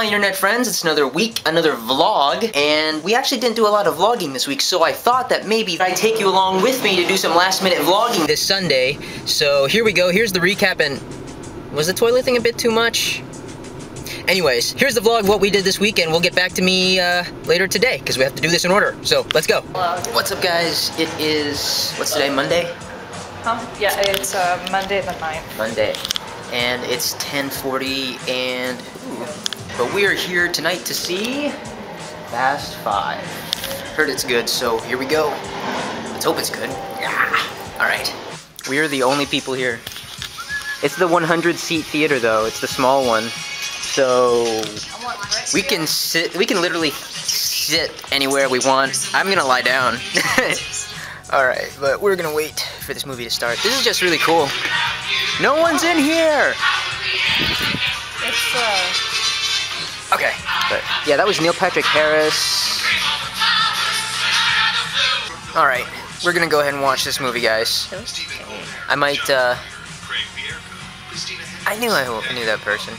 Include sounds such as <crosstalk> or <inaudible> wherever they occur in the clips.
my internet friends? It's another week, another vlog, and we actually didn't do a lot of vlogging this week, so I thought that maybe I'd take you along with me to do some last minute vlogging this Sunday. So here we go, here's the recap, and was the toilet thing a bit too much? Anyways, here's the vlog, what we did this week, and we'll get back to me uh, later today, because we have to do this in order. So, let's go. What's up, guys? It is, what's today, Monday? Huh? Yeah, it's uh, Monday the 9th. Monday. And it's 10.40, and, ooh, but we are here tonight to see Fast 5. Heard it's good, so here we go. Let's hope it's good. Yeah. All right. We are the only people here. It's the 100 seat theater though. It's the small one. So we can sit, we can literally sit anywhere we want. I'm gonna lie down. <laughs> Alright, but we're gonna wait for this movie to start. This is just really cool. No one's in here! It's, uh... Okay, but yeah, that was Neil Patrick Harris. Alright, we're gonna go ahead and watch this movie, guys. I might, uh... I knew I knew that person.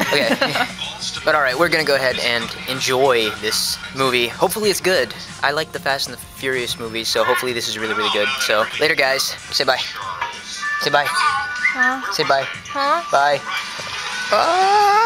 Okay. <laughs> but alright, we're gonna go ahead and enjoy this movie. Hopefully it's good. I like the Fast and the Furious movies, so hopefully this is really, really good. So, later guys. Say bye. Say bye. Huh? Say bye. Huh? Bye. Bye.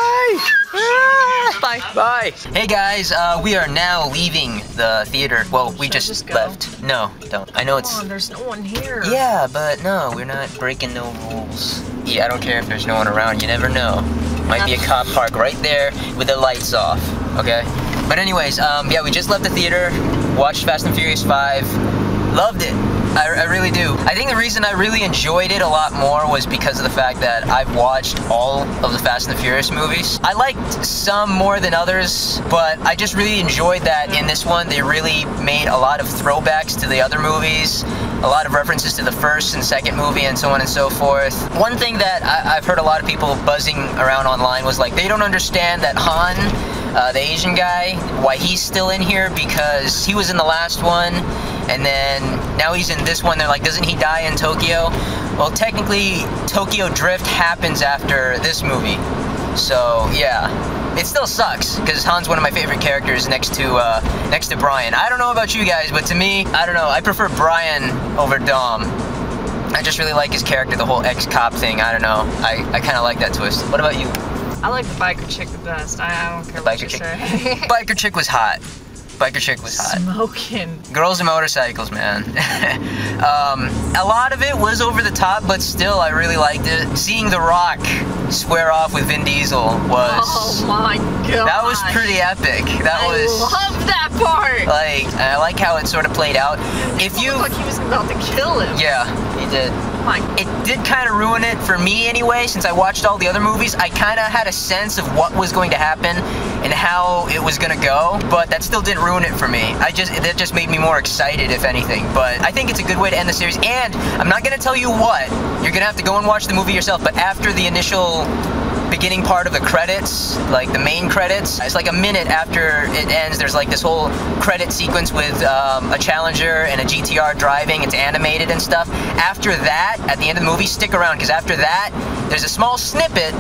Bye. Bye. Hey guys, uh, we are now leaving the theater. Well, we just, just left. No, don't. I know it's. On, there's no one here. Yeah, but no, we're not breaking no rules. Yeah, I don't care if there's no one around. You never know. Might be a cop park right there with the lights off. Okay. But anyways, um, yeah, we just left the theater. Watched Fast and Furious 5. Loved it. I, I really do. I think the reason I really enjoyed it a lot more was because of the fact that I've watched all of the Fast and the Furious movies. I liked some more than others, but I just really enjoyed that in this one they really made a lot of throwbacks to the other movies, a lot of references to the first and second movie, and so on and so forth. One thing that I, I've heard a lot of people buzzing around online was like they don't understand that Han uh, the Asian guy, why he's still in here because he was in the last one, and then now he's in this one. They're like, doesn't he die in Tokyo? Well, technically, Tokyo Drift happens after this movie. So yeah, it still sucks because Han's one of my favorite characters next to uh, next to Brian. I don't know about you guys, but to me, I don't know. I prefer Brian over Dom. I just really like his character, the whole ex-cop thing. I don't know. I, I kind of like that twist. What about you? I like the biker chick the best. I, I don't care The what you chick. say. <laughs> <laughs> Biker chick was hot. Biker chick was hot. Smoking. Girls and motorcycles, man. <laughs> um, a lot of it was over the top, but still, I really liked it. Seeing The Rock square off with Vin Diesel was Oh my god. that was pretty epic. That I was love that part. like I like how it sort of played out. If It you, looked like he was about to kill him. yeah, he did. My It did kind of ruin it for me anyway, since I watched all the other movies. I kind of had a sense of what was going to happen and how it was going to go, but that still didn't ruin it for me. I just that just made me more excited, if anything. But I think it's a good way to end the series. And I'm not going to tell you what. You're going to have to go and watch the movie yourself. But after the initial beginning part of the credits, like the main credits. It's like a minute after it ends. There's like this whole credit sequence with um, a Challenger and a GTR driving. It's animated and stuff. After that, at the end of the movie, stick around because after that, there's a small snippet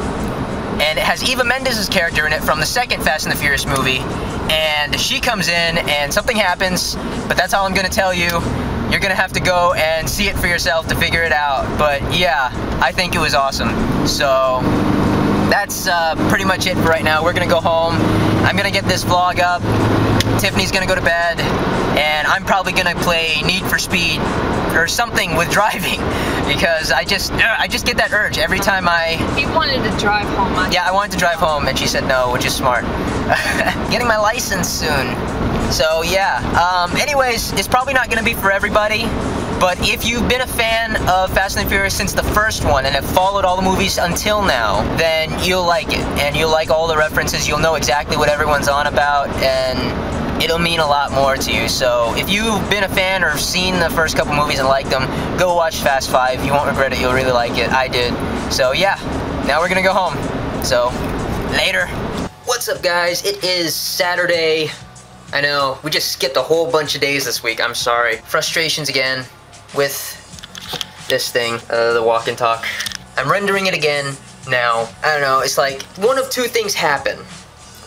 and it has Eva Mendes' character in it from the second Fast and the Furious movie. And she comes in and something happens, but that's all I'm gonna tell you. You're gonna have to go and see it for yourself to figure it out. But yeah, I think it was awesome. So that's uh, pretty much it for right now. We're gonna go home. I'm gonna get this vlog up. Tiffani's gonna go to bed, and I'm probably gonna play Need for Speed or something with <laughs> driving because I just uh, I just get that urge every time I He wanted to drive home. I yeah I wanted to drive home and she said no, which is smart. <laughs> Getting my license soon. So yeah. Um, anyways, it's probably not gonna be for everybody. But if you've been a fan of Fast and the Furious since the first one and have followed all the movies until now, then you'll like it. And you'll like all the references, you'll know exactly what everyone's on about, and it'll mean a lot more to you. So if you've been a fan or seen the first couple movies and liked them, go watch Fast 5. You won't regret it, you'll really like it. I did. So yeah, now we're gonna go home. So, later. What's up guys? It is Saturday. I know, we just skipped a whole bunch of days this week. I'm sorry. Frustrations again with this thing, uh, the walk and talk. I'm rendering it again now. I don't know, it's like one of two things happen.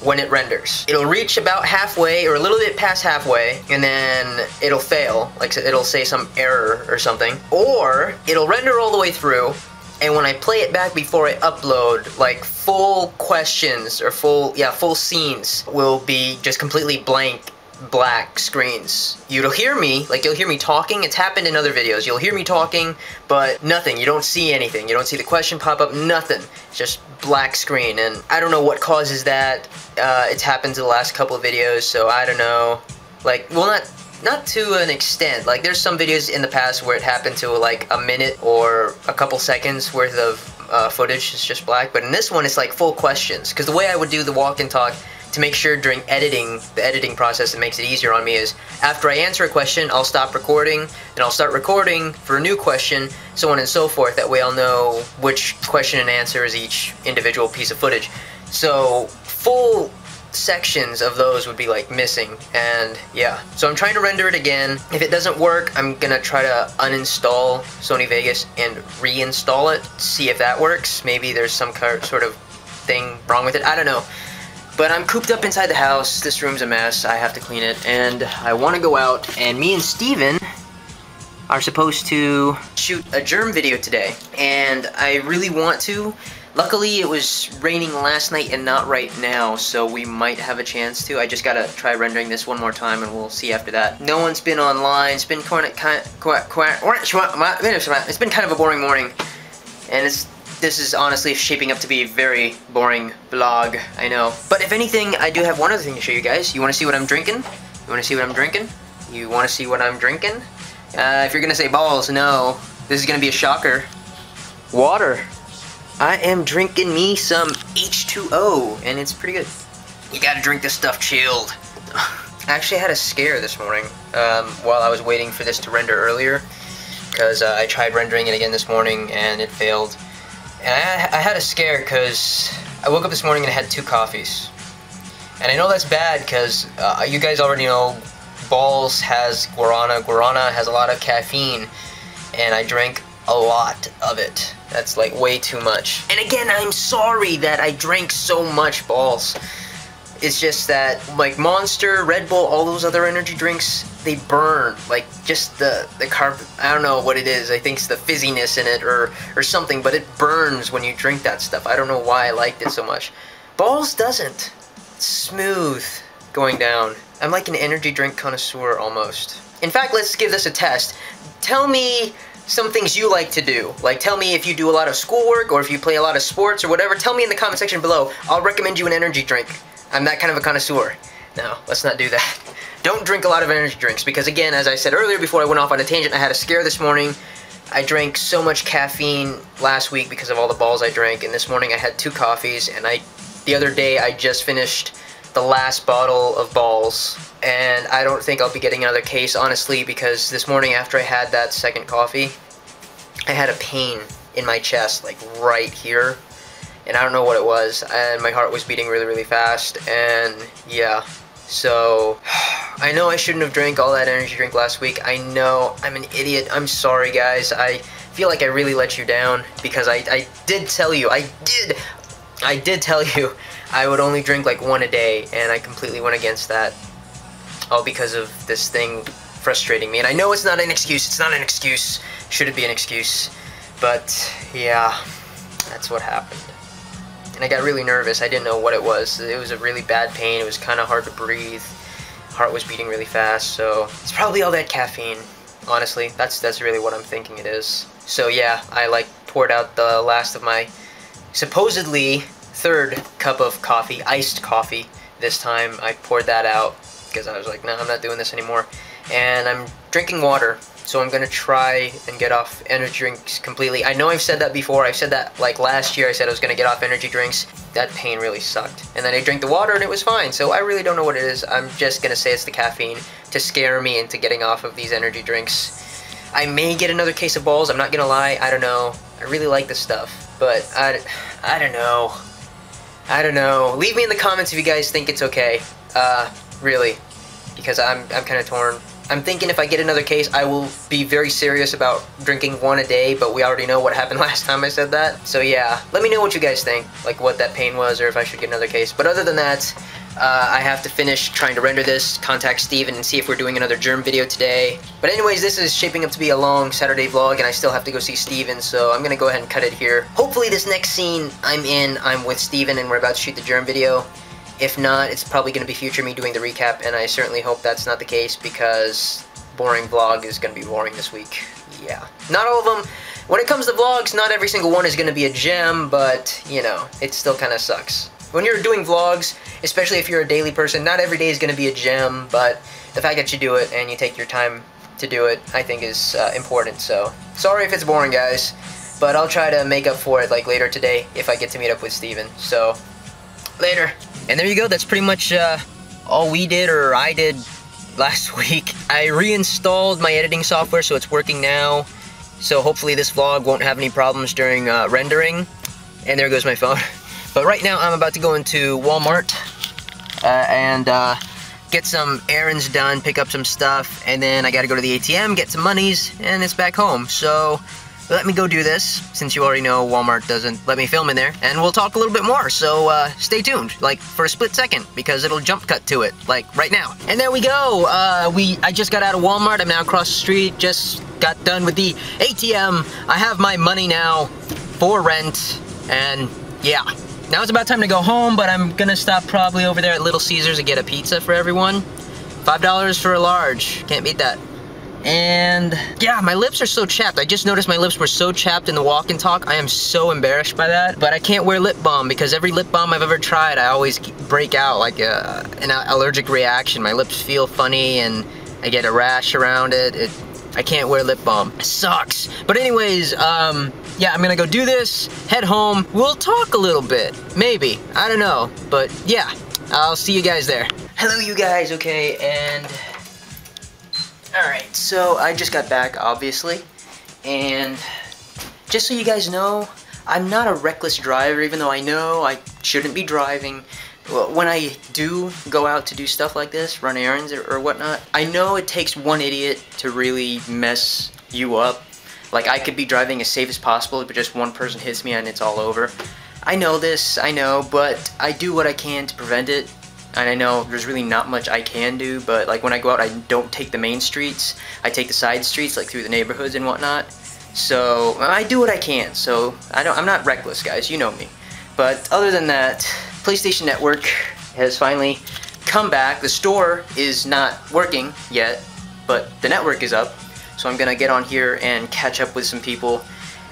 when it renders. It'll reach about halfway or a little bit past halfway and then it'll fail, like it'll say some error or something. Or it'll render all the way through and when I play it back before I upload, like full questions or full, yeah, full scenes will be just completely blank black screens. You'll hear me, like you'll hear me talking. It's happened in other videos. You'll hear me talking, but nothing. You don't see anything. You don't see the question pop up, nothing. just black screen. And I don't know what causes that. Uh, it's happened to the last couple of videos, so I don't know. Like, well, not not to an extent. Like, there's some videos in the past where it happened to like a minute or a couple seconds worth of uh, footage is just black, but in this one it's like full questions. Because the way I would do the walk and talk to make sure during editing, the editing process that makes it easier on me is after I answer a question, I'll stop recording, and I'll start recording for a new question, so on and so forth. That way I'll know which question and answer is each individual piece of footage. So full sections of those would be like missing and yeah. So I'm trying to render it again. If it doesn't work I'm gonna try to uninstall Sony Vegas and reinstall it see if that works. Maybe there's some sort of thing wrong with it. I don't know but I'm cooped up inside the house this room's a mess I have to clean it and I want to go out and me and Steven are supposed to shoot a germ video today and I really want to Luckily, it was raining last night and not right now, so we might have a chance to. I just gotta try rendering this one more time and we'll see after that. No one's been online. It's been kind of, kind it's been kind of a boring morning. And it's this is honestly shaping up to be a very boring vlog, I know. But if anything, I do have one other thing to show you guys. You wanna see what I'm drinking? You wanna see what I'm drinking? You wanna see what I'm drinking? Uh, if you're gonna say Bawls, no. This is gonna be a shocker. Water. I am drinking me some H2O, and it's pretty good. You gotta drink this stuff chilled. <laughs> I actually had a scare this morning um, while I was waiting for this to render earlier, because uh, I tried rendering it again this morning and it failed. And I, I had a scare because I woke up this morning and I had two coffees. And I know that's bad because uh, you guys already know Bawls has guarana. Guarana has a lot of caffeine, and I drank a lot of it. That's like way too much. And again, I'm sorry that I drank so much Bawls. It's just that, like Monster, Red Bull, all those other energy drinks, they burn. Like, just the, the carb, I don't know what it is. I think it's the fizziness in it or, or something, but it burns when you drink that stuff. I don't know why I liked it so much. Bawls doesn't. It's smooth going down. I'm like an energy drink connoisseur almost. In fact, let's give this a test. Tell me some things you like to do. Like, tell me if you do a lot of schoolwork or if you play a lot of sports or whatever. Tell me in the comment section below. I'll recommend you an energy drink. I'm that kind of a connoisseur. No, let's not do that. Don't drink a lot of energy drinks because, again, as I said earlier before I went off on a tangent, I had a scare this morning. I drank so much caffeine last week because of all the Bawls I drank, and this morning I had two coffees, and I, the other day I just finished the last bottle of Bawls and I don't think I'll be getting another case honestly because this morning after I had that second coffee I had a pain in my chest like right here and I don't know what it was and my heart was beating really really fast and yeah so <sighs> I know I shouldn't have drank all that energy drink last week I know I'm an idiot I'm sorry guys I feel like I really let you down because I, I did tell you I did I did tell <laughs> you I would only drink like one a day, and I completely went against that. All because of this thing frustrating me. And I know it's not an excuse. It's not an excuse. Should it be an excuse? But, yeah, that's what happened. And I got really nervous. I didn't know what it was. It was a really bad pain. It was kind of hard to breathe. Heart was beating really fast, so it's probably all that caffeine. Honestly, that's that's really what I'm thinking it is. So yeah, I like poured out the last of my supposedly third cup of coffee, iced coffee. This time I poured that out because I was like, no, I'm not doing this anymore. And I'm drinking water, so I'm gonna try and get off energy drinks completely. I know I've said that before. I've said that like last year. I said I was gonna get off energy drinks. That pain really sucked. And then I drank the water and it was fine. So I really don't know what it is. I'm just gonna say it's the caffeine to scare me into getting off of these energy drinks. I may get another case of Bawls. I'm not gonna lie. I don't know. I really like this stuff, but I, I don't know. I don't know. Leave me in the comments if you guys think it's okay. Uh, really. Because I'm, I'm kind of torn. I'm thinking if I get another case, I will be very serious about drinking one a day, but we already know what happened <laughs> last time I said that. So yeah, let me know what you guys think, like what that pain was or if I should get another case. But other than that, uh, I have to finish trying to render this, contact Steven, and see if we're doing another germ video today. But anyways, this is shaping up to be a long Saturday vlog, and I still have to go see Steven, so I'm gonna go ahead and cut it here. Hopefully this next scene I'm in, I'm with Steven, and we're about to shoot the germ video. If not, it's probably going to be future me doing the recap, and I certainly hope that's not the case because boring vlog is going to be boring this week. Yeah. Not all of them. When it comes to vlogs, not every single one is going to be a gem, but, you know, it still kind of sucks. When you're doing vlogs, especially if you're a daily person, not every day is going to be a gem, but the fact that you do it and you take your time to do it, I think is uh, important, so sorry if it's boring, guys, but I'll try to make up for it, like, later today if I get to meet up with Steven, so later. And there you go, that's pretty much uh, all we did or I did last <laughs> week. I reinstalled my editing software so it's working now. So hopefully this vlog won't have any problems during uh, rendering. And there goes my phone. <laughs> But right now I'm about to go into Walmart uh, and uh, get some errands done, pick up some stuff, and then I gotta go to the ATM, get some monies, and it's back home. So let me go do this, since you already know Walmart doesn't let me film in there, and we'll talk a little bit more, so uh, stay tuned, like, for a split second, because it'll jump cut to it, like, right now. And there we go, uh, we, I just got out of Walmart, I'm now across the street, just got done with the ATM, I have my money now for rent, and yeah. Now it's about time to go home, but I'm gonna stop probably over there at Little Caesars and get a pizza for everyone. $5 for a large, can't beat that. And yeah, my lips are so chapped. I just noticed my lips were so chapped in the walk and talk. I am so embarrassed by that. But I can't wear lip balm because every lip balm I've ever tried, I always break out like a, an allergic reaction. My lips feel funny and I get a rash around it. it I can't wear lip balm. It sucks. But anyways, um, yeah, I'm gonna go do this, head home. We'll talk a little bit, maybe. I don't know, but yeah, I'll see you guys there. Hello, you guys, okay, and Alright, so I just got back, obviously, and just so you guys know, I'm not a reckless driver, even though I know I shouldn't be driving. When I do go out to do stuff like this, run errands or, or whatnot, I know it takes one idiot to really mess you up. Like, I could be driving as safe as possible, but just one person hits me and it's all over. I know this, I know, but I do what I can to prevent it and I know there's really not much I can do, but like when I go out, I don't take the main streets. I take the side streets, like through the neighborhoods and whatnot. So I do what I can. So I don't, I'm not reckless, guys. You know me. But other than that, PlayStation Network has finally come back. The store is not working yet, but the network is up. So I'm gonna get on here and catch up with some people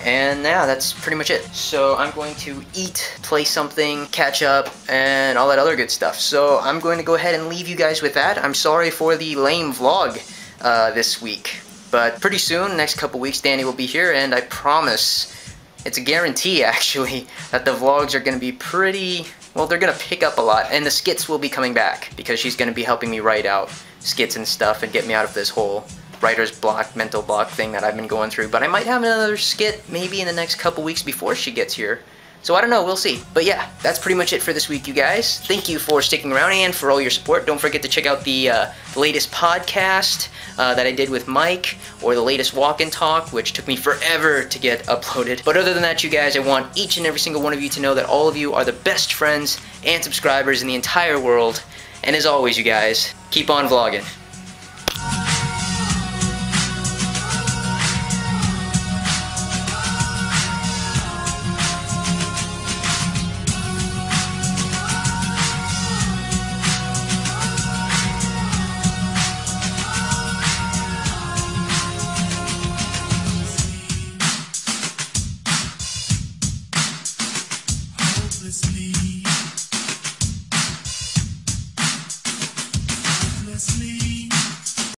and yeah, that's pretty much it. So I'm going to eat, play something, catch up, and all that other good stuff. So I'm going to go ahead and leave you guys with that. I'm sorry for the lame vlog uh, this week. But pretty soon, next couple weeks, Danni will be here, and I promise, it's a guarantee <laughs> actually, that the vlogs are going to be pretty, well, they're going to pick up a lot, and the skits will be coming back, because she's going to be helping me write out skits and stuff and get me out of this hole writer's block, mental block thing that I've been going through. But I might have another skit maybe in the next couple weeks before she gets here. So I don't know, we'll see. But yeah, that's pretty much it for this week, you guys. Thank you for sticking around and for all your support. Don't forget to check out the, uh, latest podcast uh, that I did with Mike, or the latest walk and talk, which took me forever to get uploaded. But other than that, you guys, I want each and every single one of you to know that all of you are the best friends and subscribers in the entire world. And as always, you guys, keep on vlogging.